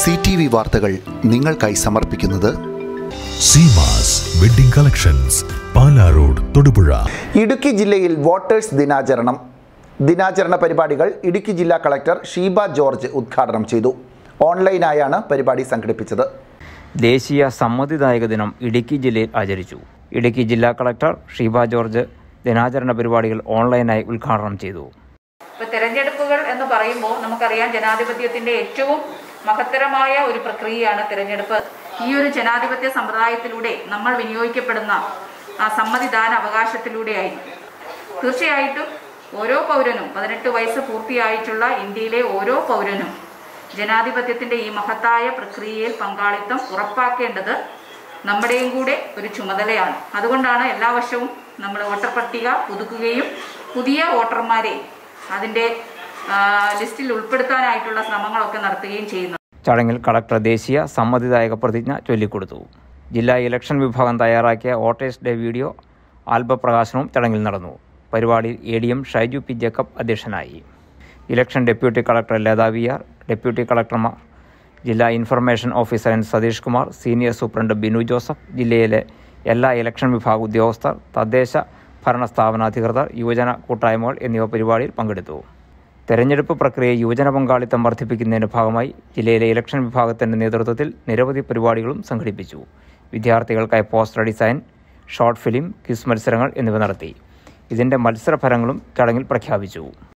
C T V വാർത്തകൾ നിങ്ങൾക്കായി സമർപ്പിക്കുന്നത് Seemas wedding collections Pala road Thodupuzha Idukki ജില്ലയിൽ വോട്ടേഴ്സ് ദിനാചരണം. ദിനാചരണ പരിപാടികൾ ഇടുക്കി ജില്ലാ കളക്ടർ ഷീബ ജോർജ് ഉദ്ഘാടനം ചെയ്തു. ഓൺലൈനായാണ് പരിപാടി സംഘടിപ്പിച്ചത്. ദേശീയ സമ്മതിദായക ദിനം ഇടുക്കി ജില്ലയിൽ ആചരിച്ചു. ഇടുക്കി ജില്ലാ കളക്ടർ ഷീബ ജോർജ് ദിനാചരണ പരിപാടികൾ ഓൺലൈനായി ഉദ്ഘാടനം ചെയ്തു. ഇപ്പൊ തെരഞ്ഞെടുപ്പുകൾ എന്ന് പറയുമ്പോൾ നമുക്കറിയാം ജനാധിപത്യത്തിന്റെ ഏറ്റവും മഹത്തരമായ ഒരു പ്രക്രിയയാണ് തിരഞ്ഞെടുപ്പ്. ഈ ഒരു ജനാധിപത്യ സമ്പ്രദായത്തിലൂടെ നമ്മൾ വിനിയോഗിക്കപ്പെടുന്ന ആ സമ്മതിദാന അവകാശത്തിലൂടെയായിരിക്കും തീർച്ചയായിട്ടും ഓരോ പൗരനും പതിനെട്ട് വയസ്സ് പൂർത്തിയായിട്ടുള്ള ഇന്ത്യയിലെ ഓരോ പൗരനും ജനാധിപത്യത്തിന്റെ ഈ മഹത്തായ പ്രക്രിയയിൽ പങ്കാളിത്തം ഉറപ്പാക്കേണ്ടത് നമ്മുടെയും കൂടെ ഒരു ചുമതലയാണ്. അതുകൊണ്ടാണ് എല്ലാ വർഷവും നമ്മൾ വോട്ടർ പട്ടിക പുതുക്കുകയും പുതിയ വോട്ടർമാരെ അതിന്റെ ലിസ്റ്റിൽ ഉൾപ്പെടുത്താനായിട്ടുള്ള ശ്രമങ്ങളൊക്കെ നടത്തുകയും ചെയ്യുന്നത്. ചടങ്ങിൽ കളക്ടർ ദേശീയ സമ്മതിദായക പ്രതിജ്ഞ ചൊല്ലിക്കൊടുത്തു. ജില്ലാ ഇലക്ഷൻ വിഭാഗം തയ്യാറാക്കിയ വോട്ടേഴ്സ് ഡേ വീഡിയോ ആൽബ പ്രകാശനവും ചടങ്ങിൽ നടന്നു. പരിപാടിയിൽ A D M Shaiju P Jacob അധ്യക്ഷനായി. Election deputy collector Latha V R deputy കളക്ടർമാർ ജില്ലാ information officer N Satheesh Kumar senior superintendent Binu Joseph ജില്ലയിലെ എല്ലാ ഇലക്ഷൻ വിഭാഗ ഉദ്യോഗസ്ഥർ തദ്ദേശ ഭരണ സ്ഥാപനാധികൃതർ യുവജന കൂട്ടായ്മകൾ എന്നിവ പരിപാടിയിൽ പങ്കെടുത്തു. തെരഞ്ഞെടുപ്പ് പ്രക്രിയ യുവജന പങ്കാളിത്തം വർദ്ധിപ്പിക്കുന്നതിന്റെ ഭാഗമായി ജില്ലയിലെ ഇലക്ഷൻ വിഭാഗത്തിന്റെ നേതൃത്വത്തിൽ നിരവധി പരിപാടികളും സംഘടിപ്പിച്ചു. വിദ്യാർത്ഥികൾക്കായി poster design short film quiz മത്സരങ്ങൾ എന്നിവ നടത്തി. ഇതിന്റെ മത്സരഫലങ്ങളും ചടങ്ങിൽ പ്രഖ്യാപിച്ചു.